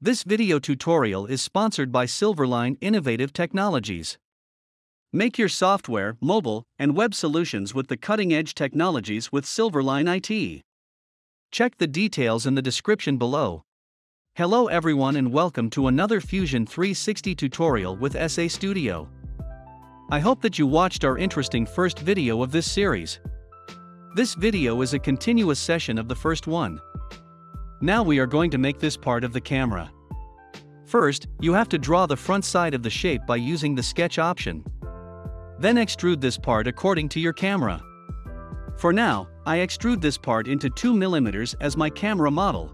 This video tutorial is sponsored by Silverline Innovative Technologies. Make your software, mobile, and web solutions with the cutting edge technologies with Silverline IT. Check the details in the description below. Hello everyone and welcome to another Fusion 360 tutorial with SA Studio. I hope that you watched our interesting first video of this series. This video is a continuous session of the first one. Now we are going to make this part of the camera. First, you have to draw the front side of the shape by using the sketch option. Then extrude this part according to your camera. For now, I extrude this part into 2 mm as my camera model.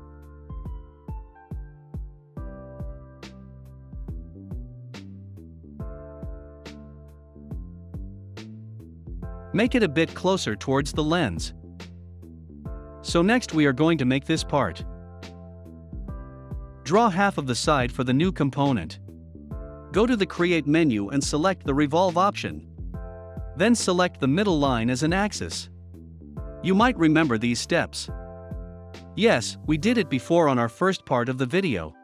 Make it a bit closer towards the lens. So next we are going to make this part. Draw half of the side for the new component. Go to the Create menu and select the Revolve option. Then select the middle line as an axis. You might remember these steps. Yes, we did it before on our first part of the video.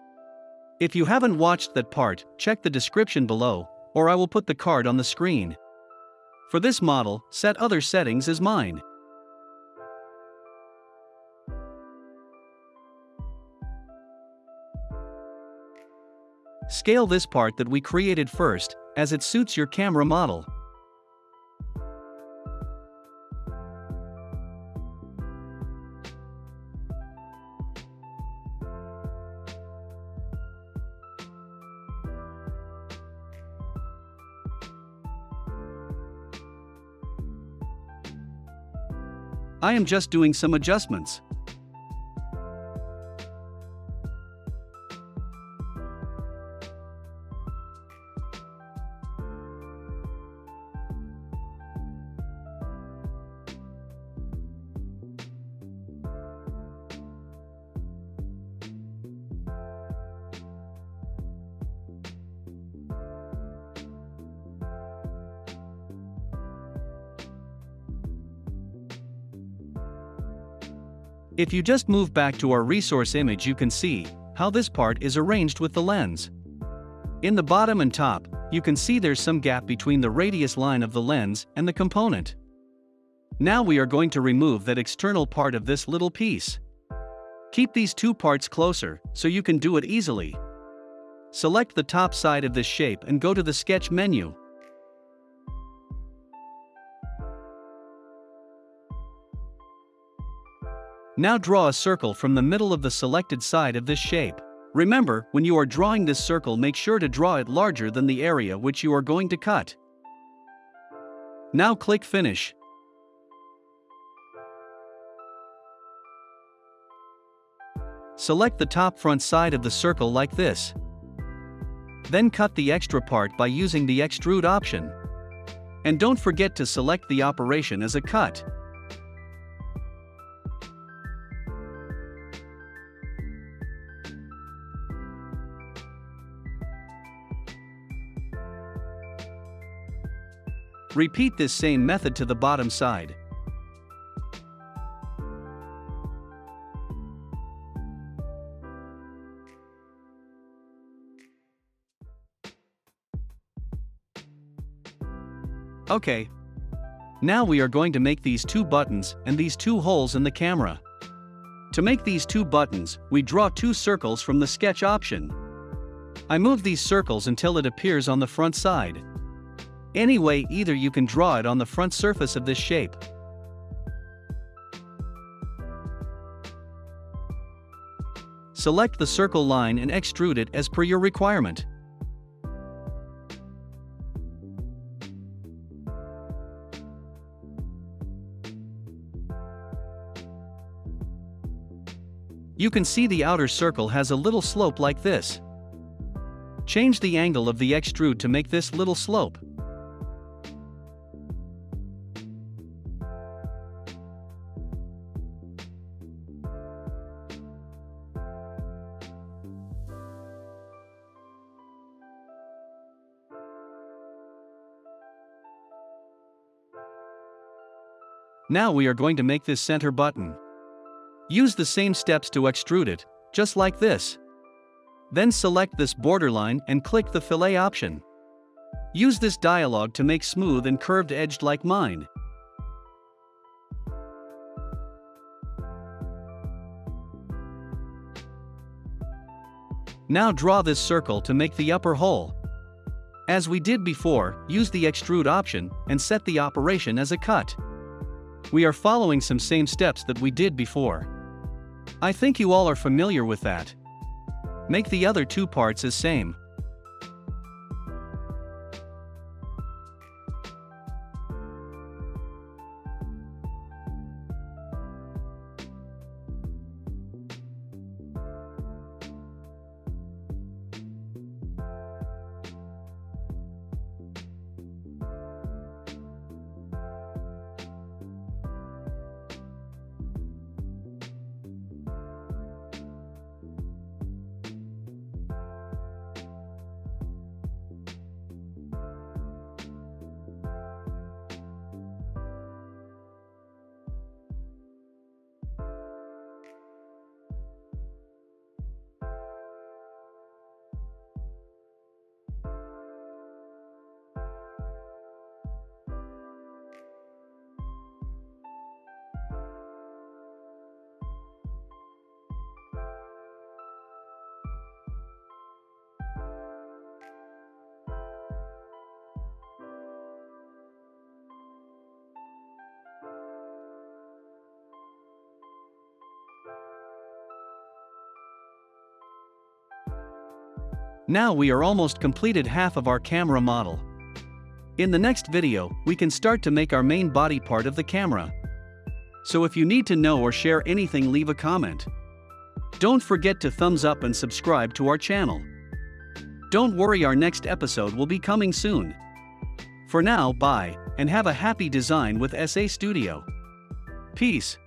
If you haven't watched that part, check the description below, or I will put the card on the screen. For this model, set other settings as mine. Scale this part that we created first, as it suits your camera model. I am just doing some adjustments. If you just move back to our resource image you can see how this part is arranged with the lens. In the bottom and top, you can see there's some gap between the radius line of the lens and the component. Now we are going to remove that external part of this little piece. Keep these two parts closer, so you can do it easily. Select the top side of this shape and go to the Sketch menu. Now draw a circle from the middle of the selected side of this shape. Remember, when you are drawing this circle make sure to draw it larger than the area which you are going to cut. Now click Finish. Select the top front side of the circle like this. Then cut the extra part by using the Extrude option. And don't forget to select the operation as a cut. Repeat this same method to the bottom side. Okay. Now we are going to make these two buttons and these two holes in the camera. To make these two buttons, we draw two circles from the sketch option. I move these circles until it appears on the front side. Anyway either you can draw it on the front surface of this shape. Select the circle line and extrude it as per your requirement. You can see the outer circle has a little slope like this. Change the angle of the extrude to make this little slope. Now we are going to make this center button. Use the same steps to extrude it, just like this. Then select this borderline and click the fillet option. Use this dialog to make smooth and curved edged like mine. Now draw this circle to make the upper hole. As we did before, use the extrude option and set the operation as a cut. We are following some same steps that we did before. I think you all are familiar with that. Make the other two parts as same. Now we are almost completed half of our camera model. In the next video, we can start to make our main body part of the camera. So if you need to know or share anything leave a comment. Don't forget to thumbs up and subscribe to our channel. Don't worry our next episode will be coming soon. For now bye, and have a happy design with SA Studio. Peace.